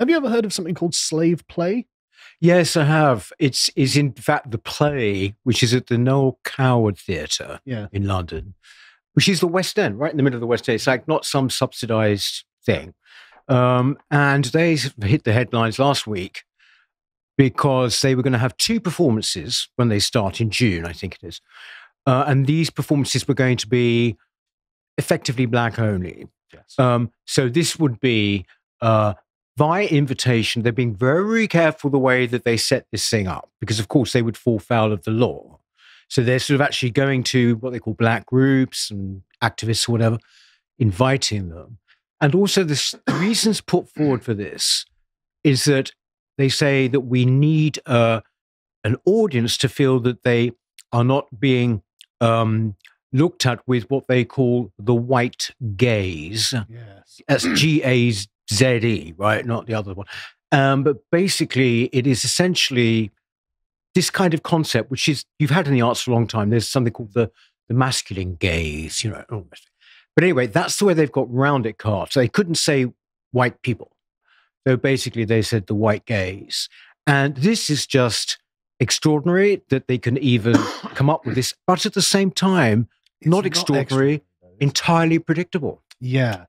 Have you ever heard of something called slave play? Yes, I have. It's is in fact the play, which is at the Noel Coward Theatre Yeah. in London, which is the West End, right in the middle of the West End. It's like not some subsidized thing. Um, and they hit the headlines last week because they were going to have two performances when they start in June, I think it is. Uh, and these performances were going to be effectively black only. Yes. Um, so this would be uh, via invitation. They're being very careful the way that they set this thing up because, of course, they would fall foul of the law. So they're sort of actually going to what they call black groups and activists or whatever, inviting them. And also, the the reasons put forward for this is that they say that we need uh, an audience to feel that they are not being um, looked at with what they call the white gaze. yes. That's G A Z E, right? Not the other one. Um, but basically, it is essentially this kind of concept, which is you've had in the arts for a long time. There's something called the the masculine gaze, you know. almost. But anyway, that's the way they've got round it carved. So they couldn't say white people. So basically, they said the white gaze, and this is just extraordinary that they can even come up with this. But at the same time, It's not extraordinary, entirely predictable. Yeah.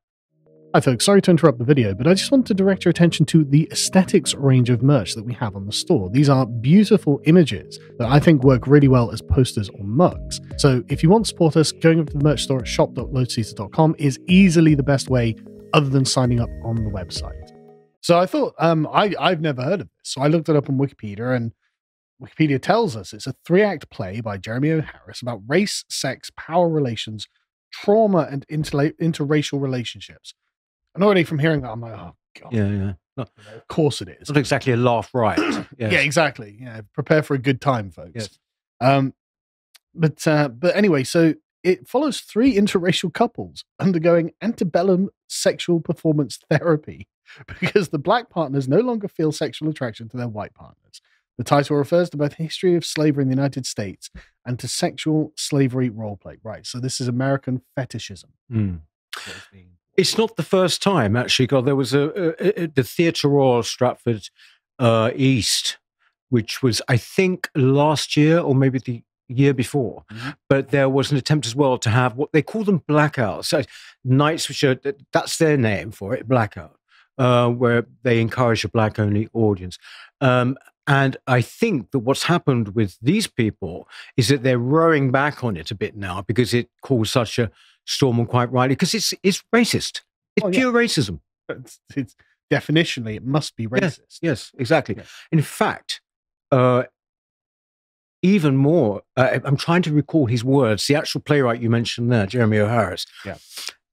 Hi, folks. Sorry to interrupt the video, but I just want to direct your attention to the aesthetics range of merch that we have on the store. These are beautiful images that I think work really well as posters or mugs. So if you want to support us, going over to the merch store at shop.lotuseaters.com is easily the best way other than signing up on the website. So I thought, um, I, I've never heard of this. So I looked it up on Wikipedia and Wikipedia tells us it's a three act play by Jeremy O. Harris about race, sex, power relations, trauma, and interla- interracial relationships. And already from hearing that, I'm like, oh, God. Yeah, yeah. Not, you know, of course it is. not exactly a laugh right. Yeah, exactly. Yeah, prepare for a good time, folks. Yes. Um, but uh, but anyway, so it follows three interracial couples undergoing antebellum sexual performance therapy because the black partners no longer feel sexual attraction to their white partners. The title refers to both the history of slavery in the United States and to sexual slavery roleplay. Right. So this is American fetishism. Mm. That is being- It's not the first time, actually. God, there was a, a, a the Theatre Royal Stratford uh, East, which was, I think, last year or maybe the year before. Mhm. But there was an attempt as well to have what they call them blackouts. So nights which are that's their name for it, blackout, uh, where they encourage a black only audience. Um, and I think that what's happened with these people is that they're rowing back on it a bit now because it caused such a storm, and quite rightly, because it's it's racist. It's Oh, yeah. pure racism. It's, it's definitionally it must be racist. Yes, exactly. Yeah. In fact, uh, even more, uh, I'm trying to recall his words. The actual playwright you mentioned there, Jeremy O. Harris, Yeah.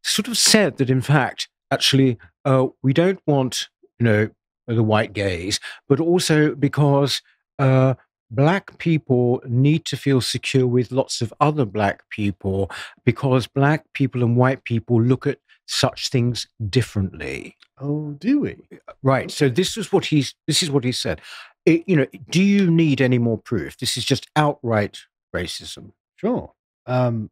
sort of said that, in fact, actually, uh, we don't want, you know, the white gaze, but also because uh, black people need to feel secure with lots of other black people because black people and white people look at such things differently. Oh, do we? Right. So this is what he's. This is what he said. It- you know, do you need any more proof? This is just outright racism. Sure. Um,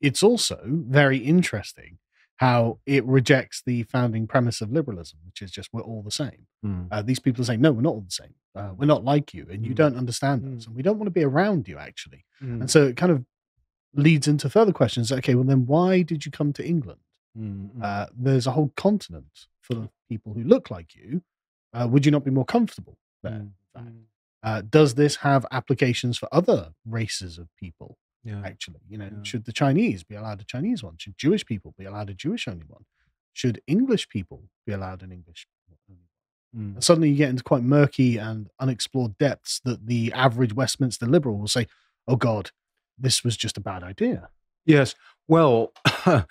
it's also very interesting how it rejects the founding premise of liberalism, which is just we're all the same. Uh, these people are saying, no, we're not all the same. Uh, we're not like you, and you Mm. don't understand us, Mm. and we don't want to be around you, actually. Mm. And so it kind of leads into further questions. Okay, well, then why did you come to England? Mm, mm. Uh, there's a whole continent full of people who look like you. Uh, would you not be more comfortable there? Mm, mm. Uh, does this have applications for other races of people? Yeah. actually. You know, Yeah. should the Chinese be allowed a Chinese one? Should Jewish people be allowed a Jewish only one? Should English people be allowed an English only one? Mm. And suddenly you get into quite murky and unexplored depths that the average Westminster liberal will say, oh God, this was just a bad idea. Yes. Well,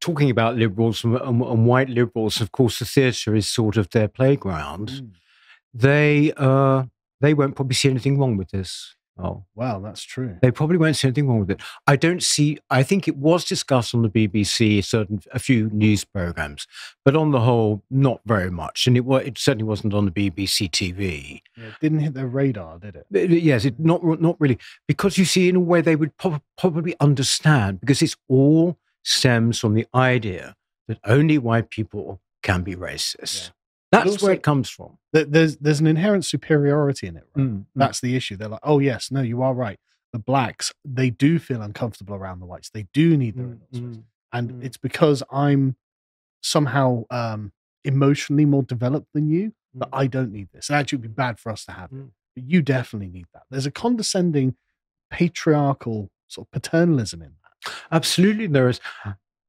talking about liberals and, and, and white liberals, of course, the theatre is sort of their playground. They uh, they won't probably see anything wrong with this. Oh, Wow, that's true. they probably won't see anything wrong with it. I don't see. I think it was discussed on the BBC, certain a few news programs, but on the whole, not very much. And it it certainly wasn't on the BBC TV. Yeah, it didn't hit their radar, did it? Uh, Yes, it, not not really, because you see, in a way, they would prob- probably understand because it's all stems from the idea that only white people can be racist. That's where it comes from. There- There's there's an inherent superiority in it. Right? Mm, mm. That's the issue. They're like, oh yes, no, you are right. The blacks they do feel uncomfortable around the whites. They do need their Mm, mm. and mm. it's because I'm somehow um, emotionally more developed than you that Mm. I don't need this. And actually, it'd be bad for us to have it. Mm. But you definitely need that. There's a condescending, patriarchal sort of paternalism in that. Absolutely, there is.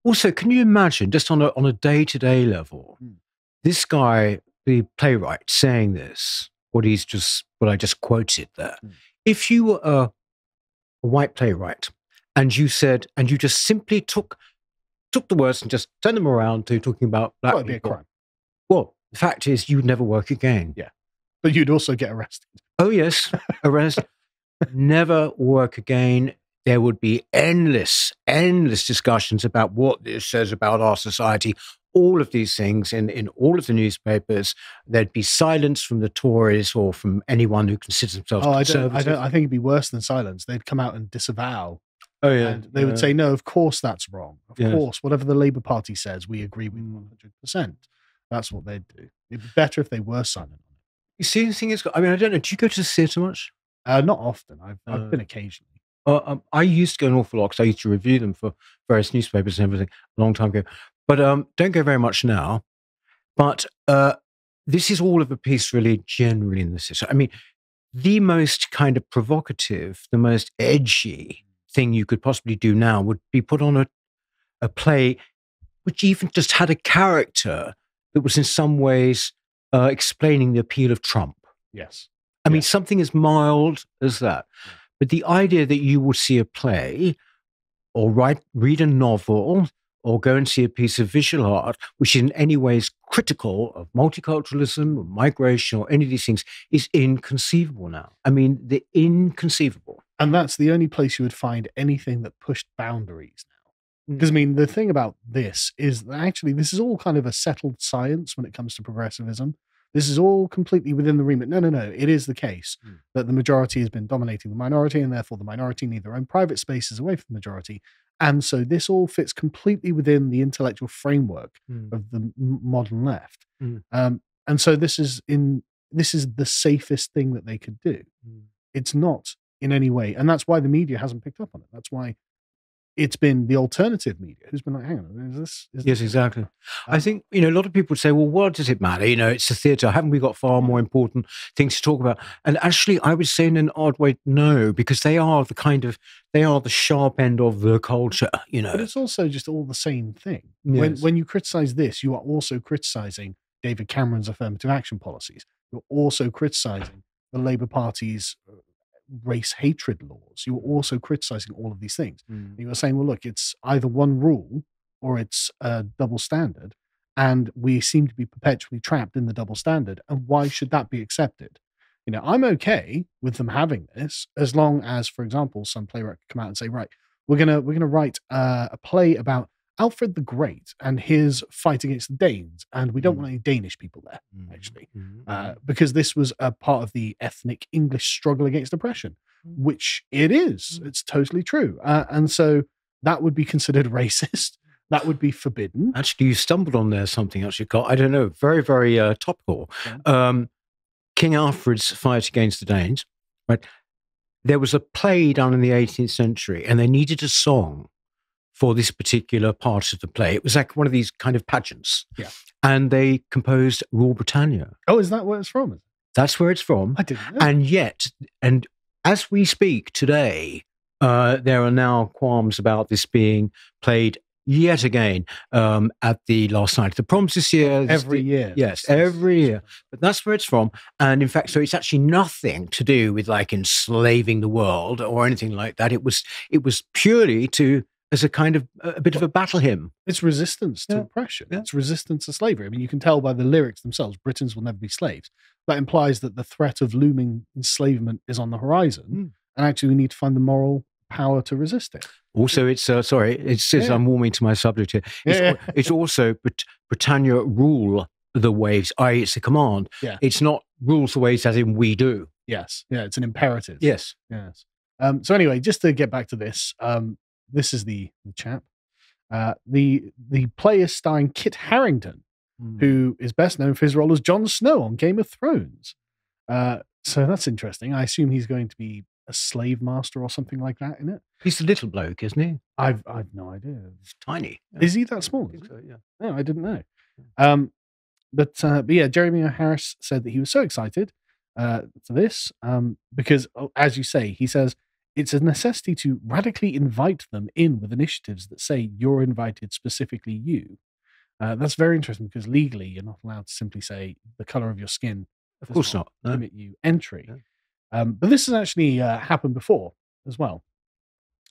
Also, can you imagine, just on a on a day to day level, Mm. This guy, the playwright, saying this, what he's just what I just quoted there. Mm. If you were a, a white playwright and you said, and you just simply took took the words and just turned them around to talking about black That would be a people, crime. well, the fact is, you'd never work again. Yeah, but you'd also get arrested. Oh yes, arrest, never work again. There would be endless, endless discussions about what this says about our society. All of these things in, in all of the newspapers. There'd be silence from the Tories or from anyone who considers themselves Oh, I don't, I don't. I think it'd be worse than silence. They'd come out and disavow, oh yeah, and they would say, "No, of course that's wrong. Of course, whatever the Labour Party says, we agree with Mm. one hundred percent." That's what they'd do. It'd be better if they were silent. You see, the thing is, I mean, I don't know. Do you go to the theatre much? Uh, not often. I've, I've Uh, been occasionally. Uh, um, I used to go an awful lot because I used to review them for various newspapers and everything a long time ago. But um, don't go very much now. But uh, this is all of a piece, really, generally in the system. I mean, the most kind of provocative, the most edgy thing you could possibly do now would be put on a, a play which even just had a character that was in some ways uh, explaining the appeal of Trump. Yes. I mean, something as mild as that. But the idea that you will see a play or write, read a novel or go and see a piece of visual art, which in any way is critical of multiculturalism or migration or any of these things, is inconceivable now. I mean, the inconceivable. And that's the only place you would find anything that pushed boundaries now. Mm. Because I mean, the thing about this is that actually this is all kind of a settled science when it comes to progressivism. This is all completely within the remit. No, no, no. It is the case Mm. that the majority has been dominating the minority, and therefore the minority need their own private spaces away from the majority. And so this all fits completely within the intellectual framework of the modern left. Mm. Um, and so this is in this is the safest thing that they could do. Mm. It's not in any way, and that's why the media hasn't picked up on it. That's why it's been the alternative media who's been like, "Hang on, is this?" Is Yes, this exactly. I Um, think, you know, a lot of people would say, well, what does it matter? You know, it's the theatre. Haven't we got far more important things to talk about? And actually, I would say in an odd way, no, because they are the kind of, they are the sharp end of the culture, you know. But it's also just all the same thing. When Yes. when you criticize this, you are also criticizing David Cameron's affirmative action policies. You're also criticizing the Labour Party's uh, race hatred laws. You were also criticizing all of these things. Mm. You were saying, well, look, it's either one rule or it's a double standard. And we seem to be perpetually trapped in the double standard. And why should that be accepted? You know, I'm okay with them having this as long as, for example, some playwright could come out and say, right, we're gonna we're gonna write uh, a play about Alfred the Great and his fight against the Danes, and we don't Mm. want any Danish people there Mm. actually, Mm. uh, because this was a part of the ethnic English struggle against oppression, Mm. which it is. Mm. It's totally true. Uh, and so that would be considered racist. That would be forbidden. Actually, you stumbled on there something actually, Carl. I don't know, very, very uh, topical. Yeah. Um, King Alfred's fight against the Danes, right? There was a play done in the 18th century, and they needed a song for this particular part of the play. It was like one of these kind of pageants. Yeah. And they composed Rule Britannia. Oh, is that where it's from? That's where it's from. I didn't know. And yet, and as we speak today, uh, there are now qualms about this being played yet again um, at the last night. Of the proms this year. every year. Yes, every year. But that's where it's from. And in fact, so it's actually nothing to do with like enslaving the world or anything like that. It was it was purely to as a kind of a bit of a battle hymn. It's resistance to Yeah. oppression. Yeah. It's resistance to slavery. I mean, you can tell by the lyrics themselves, Britons will never be slaves. That implies that the threat of looming enslavement is on the horizon. Mm. And actually, we need to find the moral power to resist it. Also, it's uh, sorry, it says Yeah. I'm warming to my subject here. It's, Yeah, it's also Brit- Britannia rule the waves, i.e., it's a command. Yeah. It's not rules the waves as in we do. Yes. Yeah. It's an imperative. Yes. Yes. Um, so anyway, just to get back to this, um, this is the the chap. Uh, the the play is starring Kit Harington, Mm. who is best known for his role as Jon Snow on Game of Thrones. Uh, so that's interesting. I assume he's going to be a slave master or something like that in it. He's a little bloke, isn't he? I've I've no idea. He's tiny. Is he that small? So, yeah. No, I didn't know. Um, but uh, but yeah, Jeremy Harris said that he was so excited uh, for this um, because, oh, as you say, he says it's a necessity to radically invite them in with initiatives that say you're invited, specifically you. Uh, that's very interesting because legally you're not allowed to simply say the color of your skin Of course not. no. limit you entry. Um, but this has actually uh, happened before as well.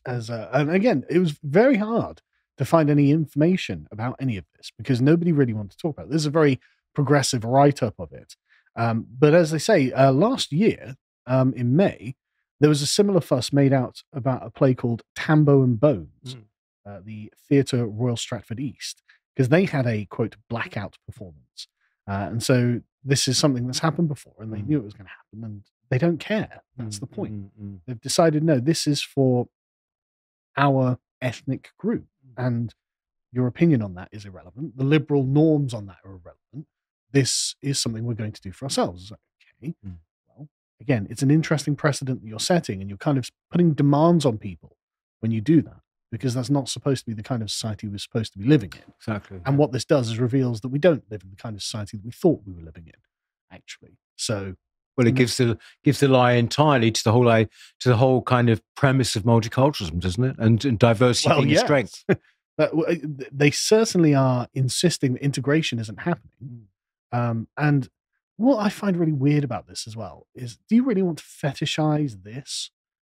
As uh, and again, it was very hard to find any information about any of this because nobody really wanted to talk about it. This is a very progressive write up of it. Um, but as they say, uh, last year um, in May, there was a similar fuss made out about a play called Tambo and Bones, Mm. uh, the Theatre Royal Stratford East, because they had a quote blackout performance. Uh, and so this is something that's happened before, and they Mm. knew it was going to happen, and they don't care. That's the Mm, point. mm, mm. They've decided no, this is for our ethnic group, and your opinion on that is irrelevant. The liberal norms on that are irrelevant. This is something we're going to do for ourselves. Okay, Mm. Again, it's an interesting precedent that you're setting, and you're kind of putting demands on people when you do that, because that's not supposed to be the kind of society we're supposed to be living in. Exactly. And what this does is reveals that we don't live in the kind of society that we thought we were living in, actually. So, Well, it gives the gives the lie entirely to the whole to the whole kind of premise of multiculturalism, doesn't it? And, and diversity well, being yes. strength. Uh, they certainly are insisting that integration isn't happening. Um, and what I find really weird about this as well is do you really want to fetishize this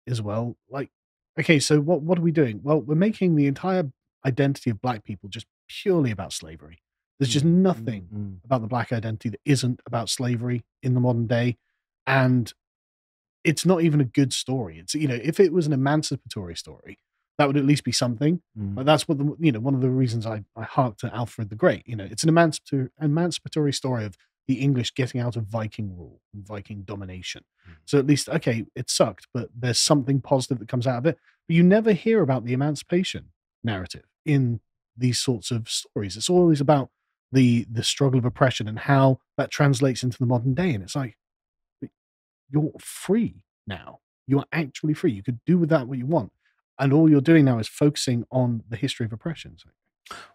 as well? Like, okay, so what, what are we doing? Well, we're making the entire identity of black people just purely about slavery. There's just nothing Mm, about the black identity that isn't about slavery in the modern day. And it's not even a good story. It's, you know, if it was an emancipatory story, that would at least be something. mm, But that's what the, you know, one of the reasons I, I hark to Alfred the Great. You know, it's an emancipatory, emancipatory story of the English getting out of Viking rule and Viking domination. Mhm. So at least, okay, it sucked, but there's something positive that comes out of it. But you never hear about the emancipation narrative in these sorts of stories. It's always about the the struggle of oppression and how that translates into the modern day. And it's like you're free now. You are actually free. You could do with that what you want. And all you're doing now is focusing on the history of oppression. So,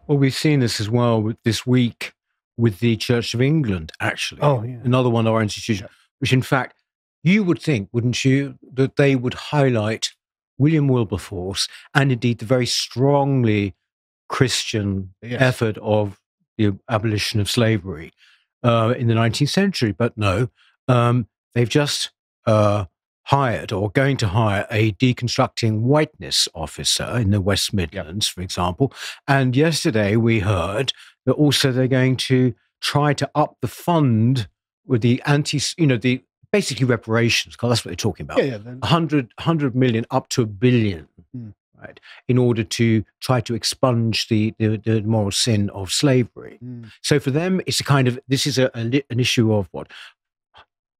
Well, we've seen this as well with this week with the Church of England, actually. Oh, yeah. Another one of our institutions, which in fact, you would think, wouldn't you, that they would highlight William Wilberforce and indeed the very strongly Christian Yes. effort of the abolition of slavery uh, in the 19th century. But no, um, they've just uh, hired or going to hire a deconstructing whiteness officer in the West Midlands, for example. And yesterday we heard that also they're going to try to up the fund with the anti, you know, the basically reparations, because that's what they're talking about. yeah, yeah. then- 100, 100 million up to a billion, Mm. right, in order to try to expunge the, the, the moral sin of slavery. Mm, So for them, it's a kind of, this is a, a an issue of what,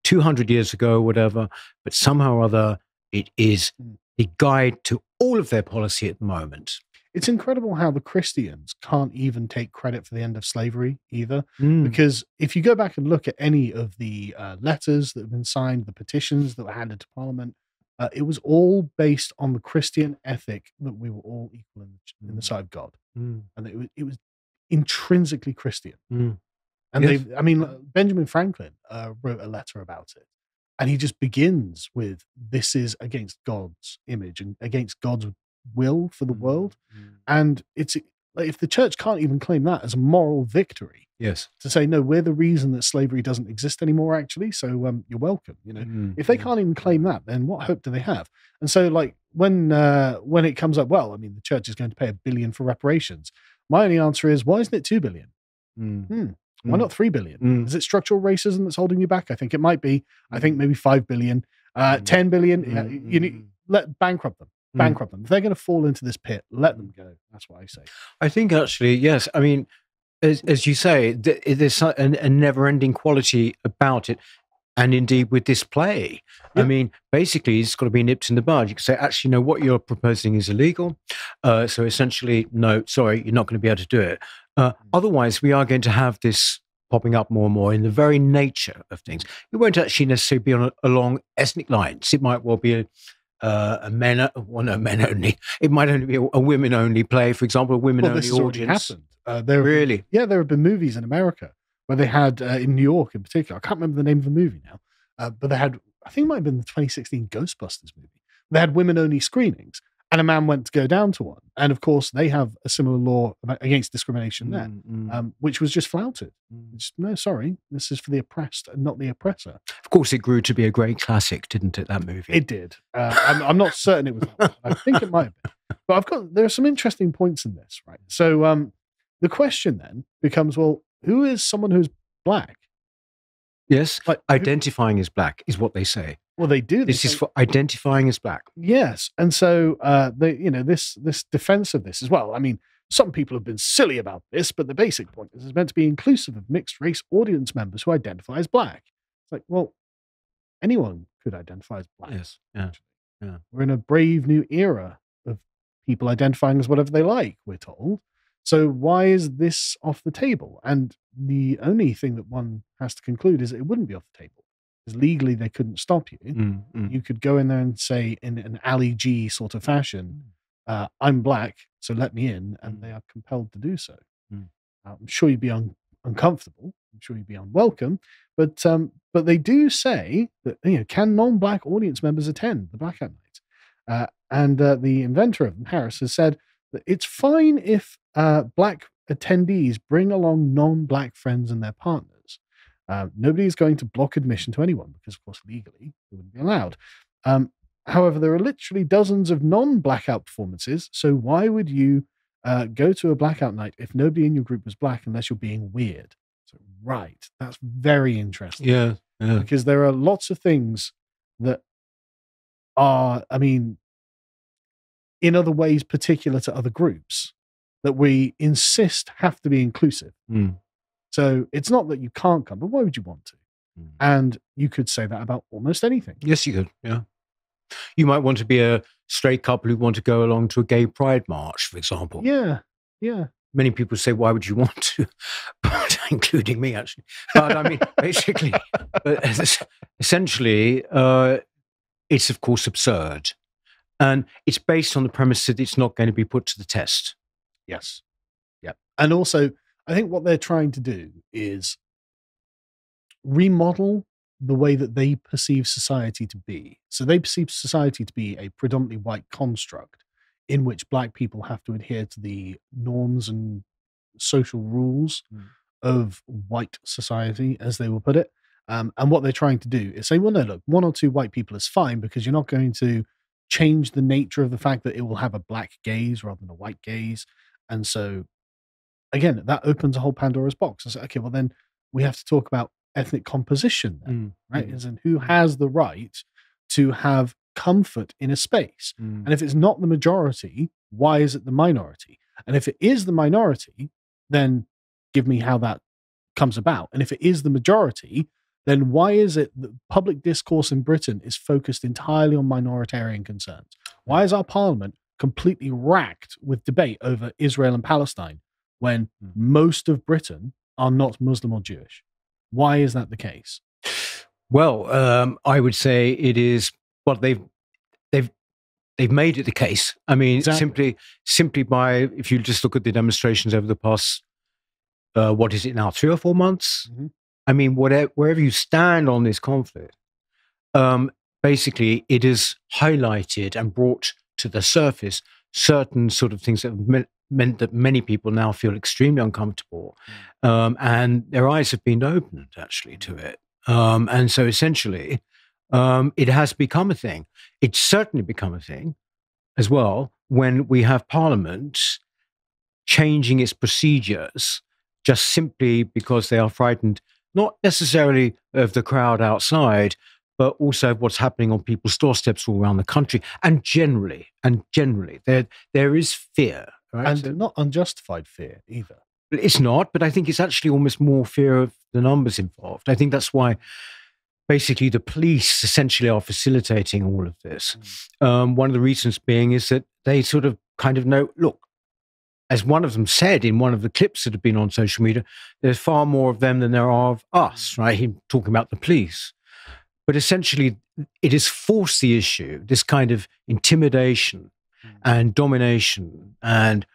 200 years ago, whatever, but somehow or other, it is Mm. the guide to all of their policy at the moment. It's incredible how the Christians can't even take credit for the end of slavery either. Mm. Because if you go back and look at any of the uh, letters that have been signed, the petitions that were handed to Parliament, uh, it was all based on the Christian ethic that we were all equal in, the- in the Mm. sight of God, Mm. and it was, it was intrinsically Christian. Mm. And Yes. they, I mean, Benjamin Franklin uh, wrote a letter about it, and he just begins with, "This is against God's image and against God's will for the Mm. world." Mm. And it's like if the church can't even claim that as a moral victory Yes. to say, "No, we're the reason that slavery doesn't exist anymore." Actually, so um, you're welcome. You know, Mm. if they Mm. can't even claim that, then what hope do they have? And so, like when uh, when it comes up, well, I mean, the church is going to pay a billion for reparations. My only answer is, why isn't it two billion? Mm. Why Mm. not three billion? Mm. Is it structural racism that's holding you back? I think it might be. I think maybe five billion, uh, Mm. ten billion. yeah, you know, let bankrupt them. Mm. Bankrupt them. If they're going to fall into this pit, let them go. That's what I say. I think actually, yes. I mean, as, as you say, th- there's a, a never-ending quality about it. and indeed with this play. I mean, basically, it's got to be nipped in the bud. You can say, actually, no, what you're proposing is illegal. Uh, so essentially, no, sorry, you're not going to be able to do it. Uh, Mm. otherwise, we are going to have this popping up more and more in the very nature of things. It won't actually necessarily be on a, along ethnic lines. It might well be a, uh, a men, well, no, men only. It might only be a, a women only play, for example, a women Well, only this has already audience. happened. Uh, there, have been- Really? yeah, there have been movies in America where they had uh, in New York in particular. I can't remember the name of the movie now, uh, but they had. I think it might have been the 2016 Ghostbusters movie. They had women only screenings, and a man went to go down to one, and of course they have a similar law against discrimination there, Mm, mm, um, which was just flouted. mm. It's, no, sorry, this is for the oppressed and not the oppressor. Of course, it grew to be a great classic, didn't it? That movie. It did. Uh, I'm, I'm not certain it was. that one. I think it might have been. But I've got there are some interesting points in this, right? So um, the question then becomes, well, who is someone who's black? yes, Like, who- identifying as black is what they say. Well, they do. They This is for identifying as black. yes, and so uh, they, you know, this this defense of this as well. I mean, some people have been silly about this, but the basic point is it's meant to be inclusive of mixed race audience members who identify as black. It's like, well, anyone could identify as black. Yes, yeah. We're in a brave new era of people identifying as whatever they like, we're told. So why is this off the table? And the only thing that one has to conclude is it wouldn't be off the table. Because legally they couldn't stop you. Mm, mm. You could go in there and say in an Ali G sort of fashion, uh, I'm black, so let me in, and they are compelled to do so. Mm. I'm sure you'd be un- uncomfortable. I'm sure you'd be unwelcome, but um, but they do say that you know can non-black audience members attend the blackout night? Uh, and uh, the inventor of them, Harris, has said that it's fine if uh, black attendees bring along non-black friends and their partners. Uh, nobody is going to block admission to anyone because, of course, legally it wouldn't be allowed. Um, however, there are literally dozens of non-blackout performances. So why would you uh, go to a blackout night if nobody in your group was black unless you're being weird? So right, that's very interesting Yeah, yeah. because there are lots of things that are, I mean, in other ways particular to other groups that we insist have to be inclusive. Mm, So it's not that you can't come, but why would you want to? mm. And you could say that about almost anything. Yes, you could. Yeah. You might want to be a straight couple who want to go along to a gay pride march, for example. Yeah, yeah. Many people say, "Why would you want to?" but including me, actually. But I mean, basically, but essentially, uh, it's of course absurd, and it's based on the premise that it's not going to be put to the test. Yes. Yep. And also, I think what they're trying to do is remodel the way that they perceive society to be. So they perceive society to be a predominantly white construct in which black people have to adhere to the norms and social rules Mm. of white society, as they will put it. Um, and what they're trying to do is say, well, no, look, one or two white people is fine because you're not going to change the nature of the fact that it will have a black gaze rather than a white gaze. And so, again, that opens a whole Pandora's box. And so, okay, well, then we have to talk about ethnic composition, then, right? mm, in who has the right to have comfort in a space. mm. And if it's not the majority, why is it the minority? And if it is the minority, then give me how that comes about. And if it is the majority, then why is it that public discourse in Britain is focused entirely on minoritarian concerns? Why is our parliament completely racked with debate over Israel and Palestine when Hmm. most of Britain are not Muslim or Jewish? Why is that the case? Well, um, I would say it is. Well, they've they've they've made it the case. I mean, Exactly. simply simply by if you just look at the demonstrations over the past, uh, what is it now, three or four months? Mhm. I mean, whatever wherever you stand on this conflict, um, basically it is highlighted and brought to the surface certain sort of things that have meant, that many people now feel extremely uncomfortable, um, and their eyes have been opened actually to it. Um, and so essentially, um, it has become a thing. It's certainly become a thing as well when we have Parliament changing its procedures just simply because they are frightened, not necessarily of the crowd outside, but also of what's happening on people's doorsteps all around the country. And generally, and generally, there there is fear. Right? And not unjustified fear either. it's not, but I think it's actually almost more fear of the numbers involved. I think that's why basically the police essentially are facilitating all of this. Um, one of the reasons being is that they sort of kind of know, look, as one of them said in one of the clips that have been on social media, there's far more of them than there are of us, right? Him talking about the police. But essentially, it has forced the issue, this kind of intimidation and domination and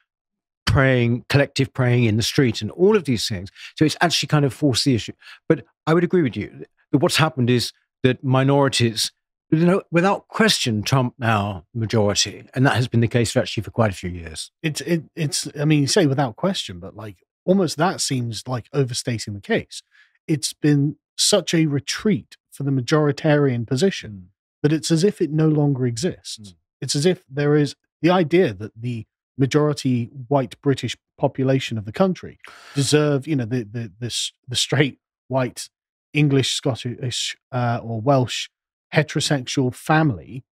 praying, collective praying in the street and all of these things. So it's actually kind of forced the issue. But I would agree with you that what's happened is that minorities, you know, without question, trump now majority. And that has been the case for actually for quite a few years. It's it, it's I mean, you say without question, but like almost that seems like overstating the case. It's been such a retreat for the majoritarian position that it's as if it no longer exists. Mm. It's as if there is the idea that the majority white British population of the country deserve, you know, the the the, the straight white English, Scottish, uh, or Welsh heterosexual family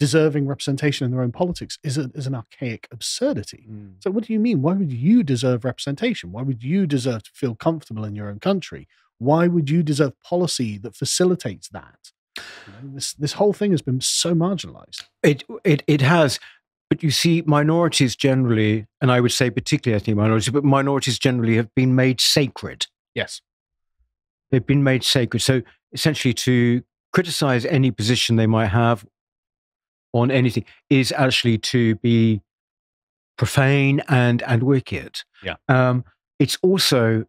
deserving representation in their own politics is, a, is an archaic absurdity. So, what do you mean? Why would you deserve representation? Why would you deserve to feel comfortable in your own country? Why would you deserve policy that facilitates that? This this whole thing has been so marginalized. It it it has, but you see, minorities generally, and I would say particularly ethnic minorities, but minorities generally have been made sacred. Yes. They've been made sacred. So essentially, to criticize any position they might have on anything is actually to be profane and and wicked. Yeah. Um, it's also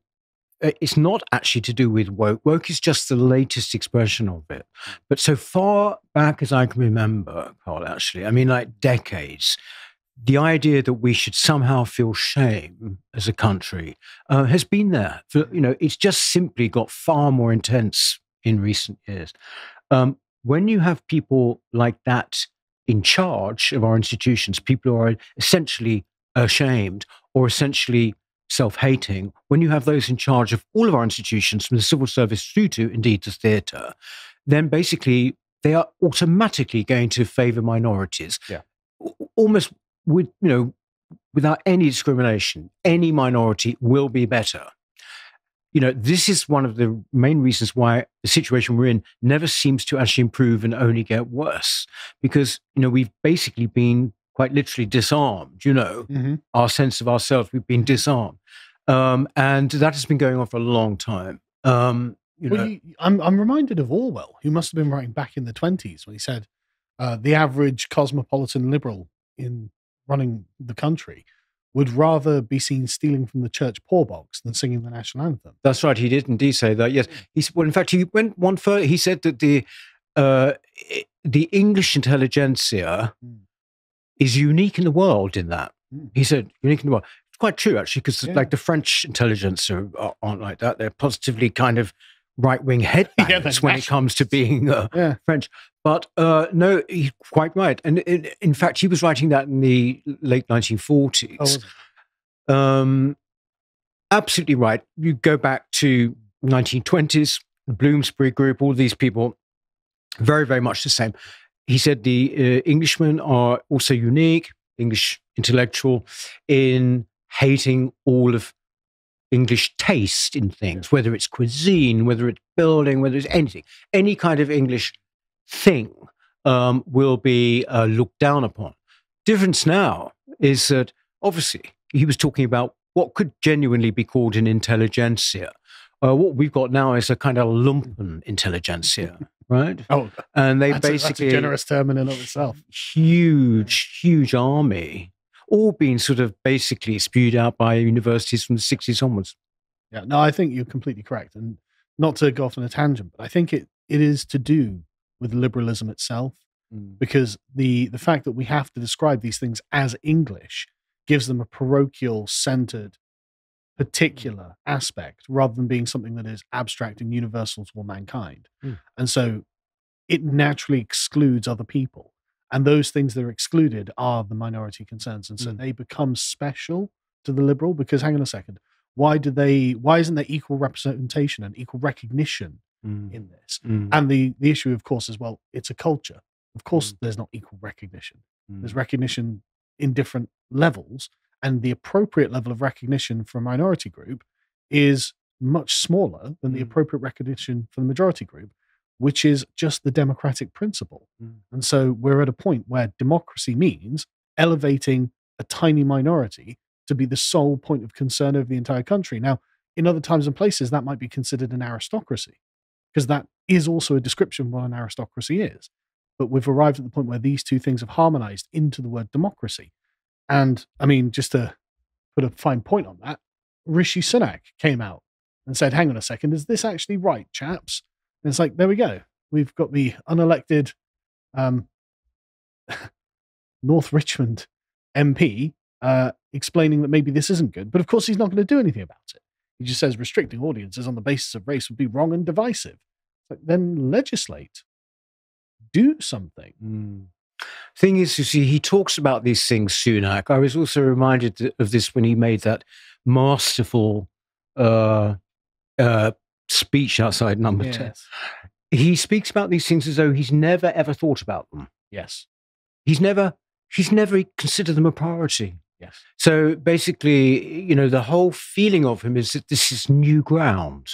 it's not actually to do with woke. Woke is just the latest expression of it. But so far back as I can remember, Carl, actually, I mean, like decades, the idea that we should somehow feel shame as a country uh, has been there. For, you know, it's just simply got far more intense in recent years. Um, when you have people like that in charge of our institutions, people who are essentially ashamed or essentially self hating, when you have those in charge of all of our institutions, from the civil service through to indeed the theatre, then basically they are automatically going to favor minorities. Yeah. Almost with, you know, without any discrimination, any minority will be better. You know, this is one of the main reasons why the situation we're in never seems to actually improve and only get worse. Because, you know, we've basically been quite literally disarmed, you know, Mm-hmm. our sense of ourselves. We've been disarmed. Um, and that has been going on for a long time. Um, you know, you, I'm I'm reminded of Orwell, who must have been writing back in the 20s when he said uh, the average cosmopolitan liberal in running the country would rather be seen stealing from the church poor box than singing the national anthem. That's right. He did indeed say that. Yes. He's, well, in fact, he went one further. He said that the uh, the English intelligentsia Mm. Is unique in the world. In that, Mm. he said unique in the world. It's quite true, actually, because Yeah. like the French intelligentsia are- aren't like that. They're positively kind of right wing headbangers Yeah, when it comes to being uh, Yeah. French. But uh, no, he's quite right. And in, in fact, he was writing that in the late 1940s. Oh. Um, absolutely right. You go back to 1920s, the Bloomsbury Group, all these people, very, very much the same. He said the uh, Englishmen are also unique, English intellectual, in hating all of English taste in things, whether it's cuisine, whether it's building, whether it's anything, any kind of English thing um, will be uh, looked down upon. Difference now is that obviously he was talking about what could genuinely be called an intelligentsia. Uh, what we've got now is a kind of lumpen intelligentsia, right? Oh, And they that's, a, that's basically a generous term in and of itself. huge, huge army, all being sort of basically spewed out by universities from the 60s onwards. Yeah, no, I think you're completely correct. And not to go off on a tangent, but I think it, it is to do with liberalism itself mm. because the the fact that we have to describe these things as English gives them a parochial centered particular aspect rather than being something that is abstract and universal to all mankind. Mm. And so it naturally excludes other people. And those things that are excluded are the minority concerns. And so Mm. they become special to the liberal because hang on a second. Why do they why isn't there equal representation and equal recognition Mm. in this? Mm. And the the issue, of course, is well, it's a culture. Of course, Mm. there's not equal recognition. There's Mm. recognition in different levels, and the appropriate level of recognition for a minority group is much smaller than the Mm. appropriate recognition for the majority group, which is just the democratic principle. Mm. And so we're at a point where democracy means elevating a tiny minority to be the sole point of concern over the entire country. Now, in other times and places, that might be considered an aristocracy, because that is also a description of what an aristocracy is. But we've arrived at the point where these two things have harmonized into the word democracy. And I mean, just to put a fine point on that, Rishi Sunak came out and said, hang on a second, is this actually right, chaps? And it's like, there we go. We've got the unelected um, North Richmond MP uh, explaining that maybe this isn't good. But of course, he's not going to do anything about it. He just says restricting audiences on the basis of race would be wrong and divisive. But then legislate, do something. Mm. Thing is, you see, he talks about these things, Sunak. I was also reminded of this when he made that masterful uh, uh, speech outside number 10. He speaks about these things as though he's never ever thought about them. Yes. He's never he's never considered them a priority. Yes. So basically, you know, the whole feeling of him is that this is new ground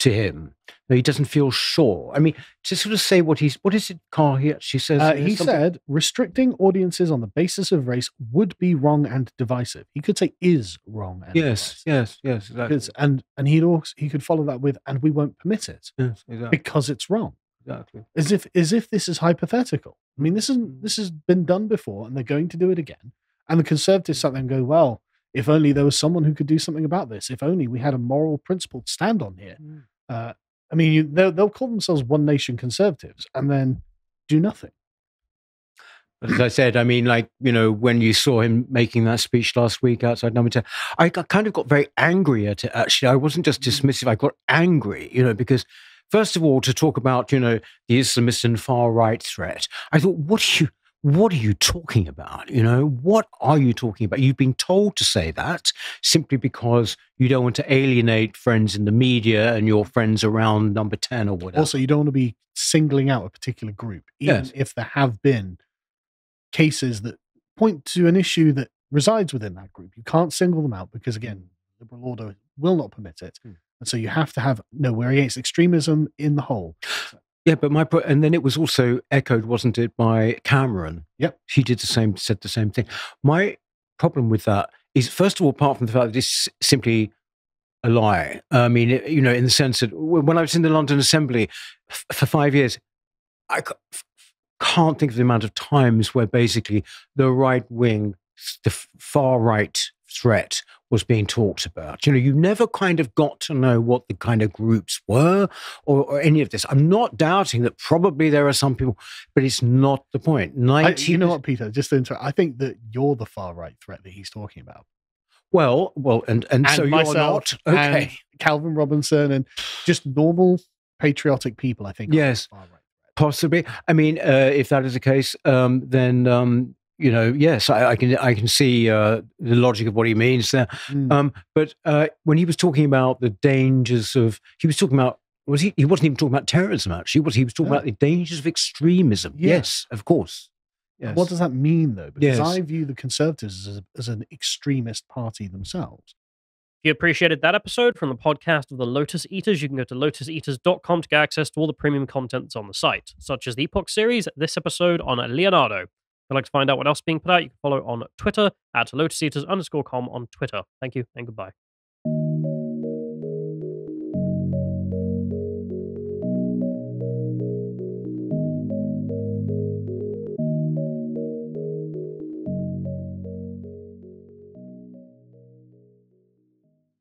to him. He doesn't feel sure. I mean, to sort of say what he's, what is it, Carl? He actually says. Uh, he said restricting audiences on the basis of race would be wrong and divisive. He could say is wrong. And yes, divisive. yes, yes, exactly. Because- and and he'd also he could follow that with and we won't permit it Yes, exactly. because it's wrong. exactly. As if as if this is hypothetical. I mean, this isn't this has been done before, and they're going to do it again. And the conservatives sat there and go, well, if only there was someone who could do something about this. If only we had a moral principle to stand on here. Mm. Uh, I mean, you, they'll, they'll call themselves one nation conservatives and then do nothing. As I said, I mean, like, you know, when you saw him making that speech last week outside number 10, I got, kind of got very angry at it, actually. I wasn't just dismissive, I got angry, you know, because first of all, to talk about, you know, the Islamist and far right threat, I thought, what are you. What are you talking about? You know, what are you talking about? You've been told to say that simply because you don't want to alienate friends in the media and your friends around number 10 or whatever. Also, you don't want to be singling out a particular group, even Yes. if there have been cases that point to an issue that resides within that group. You can't single them out because, again, liberal order will not permit it. Hmm. And so you have to have no, we're against extremism in the whole. Yeah, but my and then it was also echoed, wasn't it, by Cameron? Yep. He did the same, said the same thing. My problem with that is, first of all, apart from the fact that it's simply a lie. I mean, it- you know, in the sense that when I was in the London Assembly f- for five years, I can't think of the amount of times where basically the right wing, the far right threat was being talked about. You know, you never kind of got to know what the kind of groups were or, or any of this. I'm not doubting that probably there are some people, but it's not the point. I, you know what, Peter? Just to interrupt, I think that you're the far right threat that he's talking about. Well, well, and and, And so you're myself not okay. Calvin Robinson and just normal patriotic people, I think. Yes. far right threat. Possibly. I mean, uh, if that is the case, um, then um, you know, yes, I, I can I can see uh, the logic of what he means there. Mm. Um, but uh, when he was talking about the dangers of, he was talking about. Was he? He wasn't even talking about terrorism. Actually, was he was talking No. about the dangers of extremism? Yeah. Yes, of course. Yes. What does that mean, though? Because Yes. I view the Conservatives as, as an extremist party themselves. If you appreciated that episode from the podcast of the Lotus Eaters, you can go to lotuseaters.com to get access to all the premium content that's on the site, such as the Epoch series, this episode on Leonardo. You'd like to find out what else is being put out, you can follow on Twitter at lotuseaters underscore com on Twitter. Thank you and goodbye.